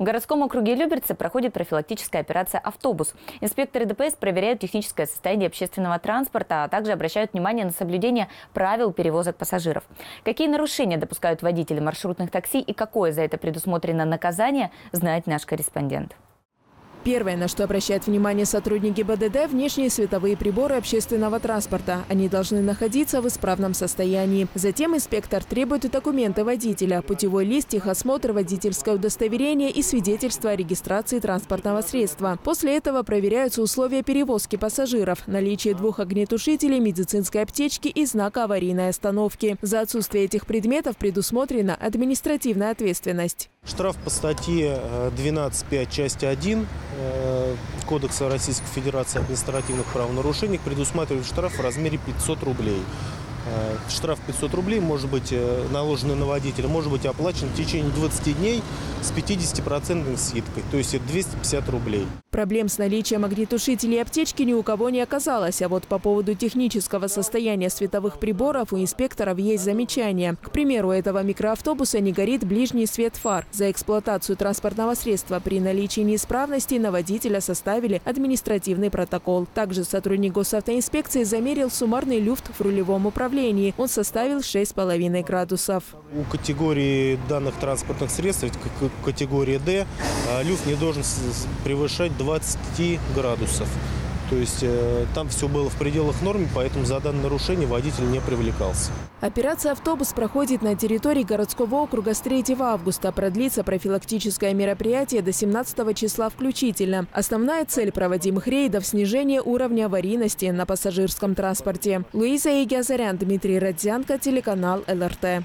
В городском округе Люберцы проходит профилактическая операция «Автобус». Инспекторы ДПС проверяют техническое состояние общественного транспорта, а также обращают внимание на соблюдение правил перевозок пассажиров. Какие нарушения допускают водители маршрутных такси и какое за это предусмотрено наказание, знает наш корреспондент. Первое, на что обращают внимание сотрудники БДД – внешние световые приборы общественного транспорта. Они должны находиться в исправном состоянии. Затем инспектор требует документы водителя, путевой лист, техосмотр, водительское удостоверение и свидетельство о регистрации транспортного средства. После этого проверяются условия перевозки пассажиров, наличие двух огнетушителей, медицинской аптечки и знака аварийной остановки. За отсутствие этих предметов предусмотрена административная ответственность. Штраф по статье 12.5 части 1 Э, Кодекса Российской Федерации административных правонарушений предусматривает штраф в размере 500 рублей. Э, штраф 500 рублей может быть э, наложен на водителя, может быть оплачен в течение 20 дней с 50% скидкой, то есть это 250 рублей. Проблем с наличием огнетушителей аптечки ни у кого не оказалось, а вот по поводу технического состояния световых приборов у инспекторов есть замечания. К примеру, у этого микроавтобуса не горит ближний свет фар. За эксплуатацию транспортного средства при наличии неисправностей на водителя составили административный протокол. Также сотрудник госавтоинспекции замерил суммарный люфт в рулевом управлении управлении. Он составил 6,5 градусов. У категории данных транспортных средств, категории D, а, люфт не должен превышать 20 градусов. То есть э, там все было в пределах нормы, поэтому за данное нарушение водитель не привлекался. Операция «Автобус» проходит на территории городского округа с 3 августа. Продлится профилактическое мероприятие до 17 числа включительно. Основная цель проводимых рейдов – снижение уровня аварийности на пассажирском транспорте. Луиза Игиазарян, Дмитрий Родзянко, телеканал ЛРТ.